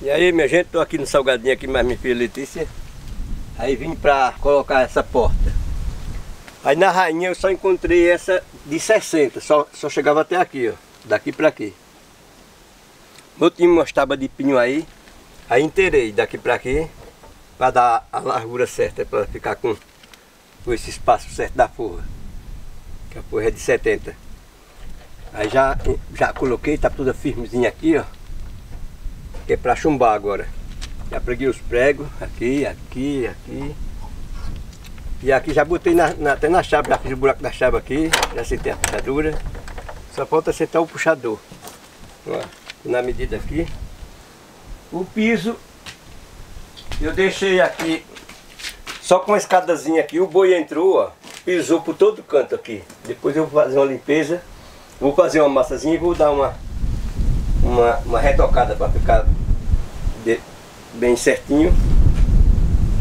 E aí minha gente, tô aqui no Salgadinho aqui, mais minha filha Letícia. Aí vim pra colocar essa porta. Aí na rainha eu só encontrei essa de 60, só, só chegava até aqui, ó. Daqui pra aqui. Eu tinha umas tábuas de pinho aí, aí inteirei daqui pra aqui, pra dar a largura certa, pra ficar com, com esse espaço certo da forra. Que a forra é de 70. Aí já, já coloquei, tá toda firmezinha aqui, ó que é para chumbar agora. Já preguei os pregos, aqui, aqui, aqui. E aqui já botei na, na, até na chave, já fiz o buraco da chave aqui, já acertei a puxadura. Só falta acertar o puxador. Ó, na medida aqui. O piso, eu deixei aqui, só com uma escadazinha aqui, o boi entrou, ó, pisou por todo canto aqui. Depois eu vou fazer uma limpeza, vou fazer uma massazinha e vou dar uma, uma, uma retocada para ficar de, bem certinho.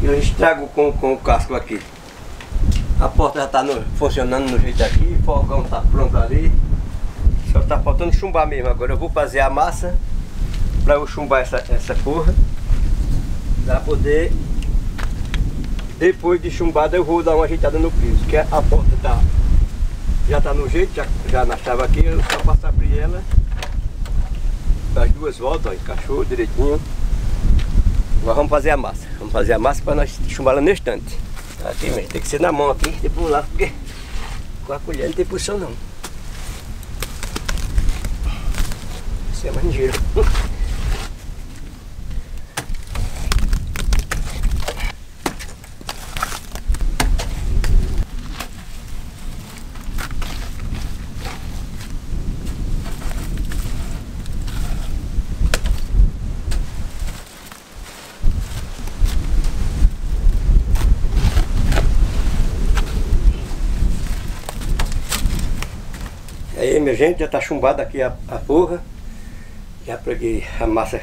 Eu estrago com, com o casco aqui. A porta já está funcionando no jeito aqui, o fogão está pronto ali. Só está faltando chumbar mesmo. Agora eu vou fazer a massa para eu chumbar essa, essa porra. Para poder, depois de chumbada, eu vou dar uma ajeitada no piso. Que a porta tá, já está no jeito, já, já na chave aqui, eu só passar por ela. Das duas voltas, ó, encaixou direitinho. Agora vamos fazer a massa. Vamos fazer a massa para nós chumbar ela no instante. Aqui mesmo, tem que ser na mão aqui, depois lá, porque com a colher não tem posição não. Isso é manjeiro. Aí minha gente, já tá chumbada aqui a, a porra. Já preguei a massa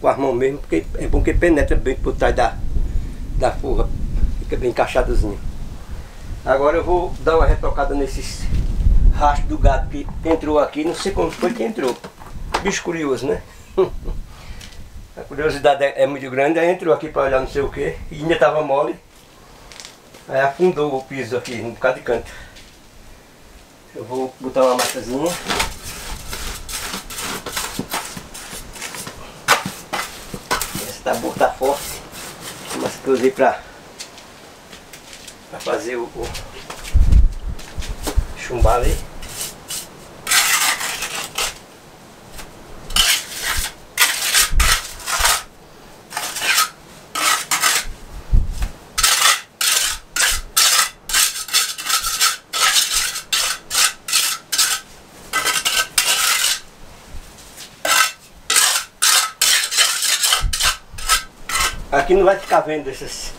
com as mãos mesmo, porque é bom que penetra bem por trás da, da forra. Fica bem encaixadozinho. Agora eu vou dar uma retocada nesses rastros do gato que entrou aqui. Não sei como foi que entrou. Bicho curioso, né? A curiosidade é, é muito grande. Aí entrou aqui para olhar não sei o que. E ainda estava mole. Aí afundou o piso aqui, um bocado de canto. Eu vou botar uma massazinha. Essa tá tá forte. Mas que eu usei pra, pra fazer o, o chumbar ali. Aqui não vai ficar vendo essas,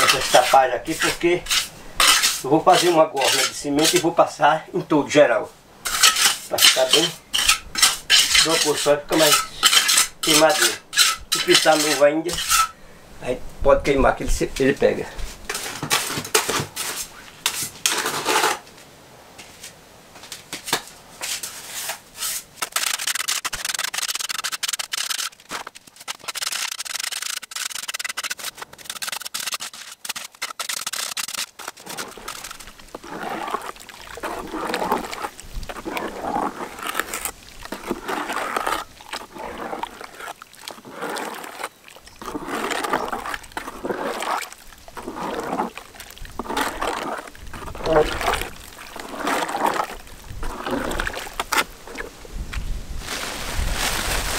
essas tapagens aqui porque eu vou fazer uma górgula de cimento e vou passar em todo geral. Para ficar bem uma porção fica mais queimadinho. Se pisar novo ainda, aí pode queimar que ele, ele pega.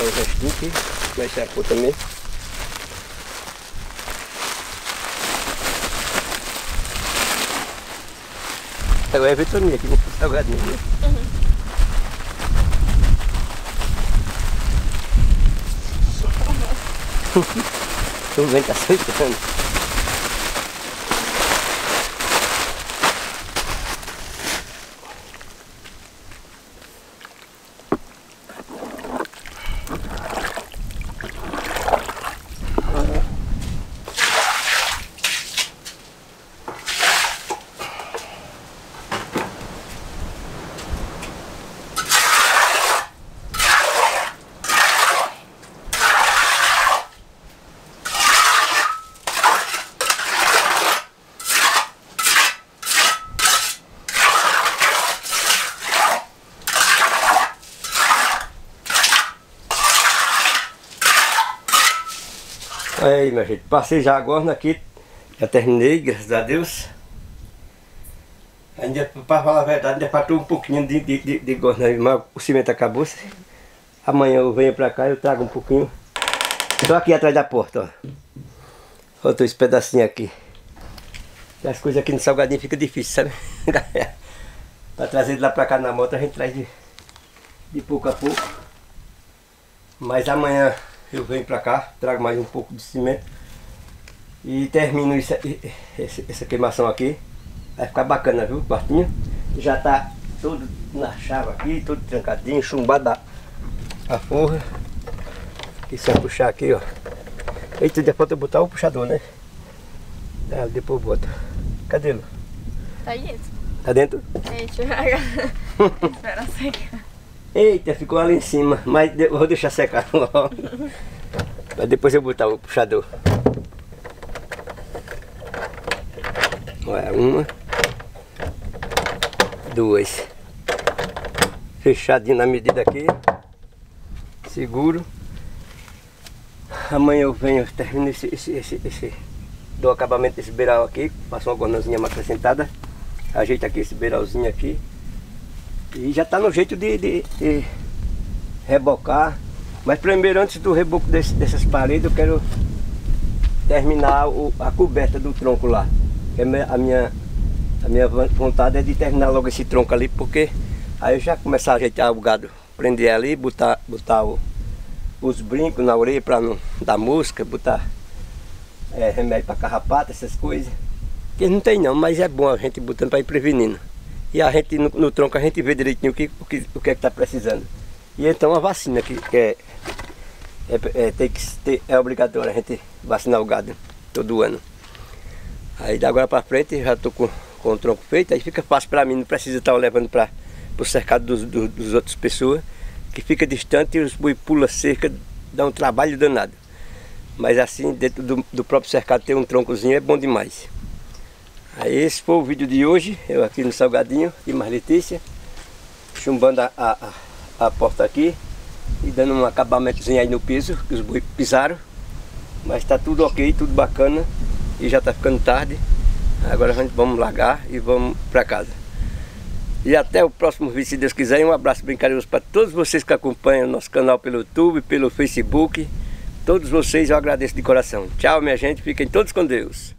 o restinho aqui, vai cor também. Agora é a Vitorinha aqui, vou salgadinho. Né? Uhum. o vento tá Aí, minha gente, passei já agora aqui, já terminei, graças a Deus. Ainda, para falar a verdade, ainda faltou um pouquinho de, de, de, de né? mas o cimento acabou-se. Amanhã eu venho para cá e eu trago um pouquinho. Só aqui atrás da porta, ó. Faltou esse pedacinho aqui. As coisas aqui no salgadinho fica difícil, sabe? para trazer de lá para cá na moto a gente traz de, de pouco a pouco. Mas amanhã eu venho para cá, trago mais um pouco de cimento e termino isso, essa queimação aqui. Vai ficar bacana, viu, quartinho? Já tá todo na chave aqui, todo trancadinho, chumbado a, a forra. E só puxar aqui, ó. Eita, depois eu botar o puxador, né? É, depois bota. Cadê ele? Tá dentro. Tá dentro? É, Espera secar. Eita, ficou ali em cima, mas eu vou deixar secar logo. mas depois eu botar o puxador. Olha, uma. Duas. Fechadinho na medida aqui. Seguro. Amanhã eu venho, termino esse, esse, esse, esse do acabamento desse beiral aqui, passo uma gornazinha mais acrescentada, ajeita aqui esse beiralzinho aqui e já está no jeito de, de, de, rebocar. Mas primeiro antes do reboco desse, dessas paredes eu quero terminar o, a coberta do tronco lá. É a minha, a minha vontade é de terminar logo esse tronco ali, porque aí eu já começar a ajeitar o gado, prender ali, botar, botar o, os brincos na orelha para não dar música, botar é, remédio para carrapato, essas coisas. Que não tem não, mas é bom a gente botando para ir prevenindo. E a gente no, no, tronco a gente vê direitinho o que o que o que é que está precisando. E então a vacina que, que é, é, é, tem que ter, é obrigatório a gente vacinar o gado todo ano. Aí da agora para frente já estou com, com o tronco feito, aí fica fácil para mim, não precisa estar levando para o cercado dos, dos, dos outras pessoas que fica distante e os boi pula cerca, dá um trabalho danado. Mas assim, dentro do, do próprio cercado ter um troncozinho é bom demais. Aí esse foi o vídeo de hoje, eu aqui no Salgadinho, e mais Letícia, chumbando a, a, a, porta aqui e dando um acabamentozinho aí no piso, que os boi pisaram. Mas está tudo ok, tudo bacana e já está ficando tarde. Agora vamos largar e vamos para casa. E até o próximo vídeo, se Deus quiser. E um abraço bem carinhoso para todos vocês que acompanham nosso canal pelo YouTube, pelo Facebook. Todos vocês eu agradeço de coração. Tchau, minha gente. Fiquem todos com Deus.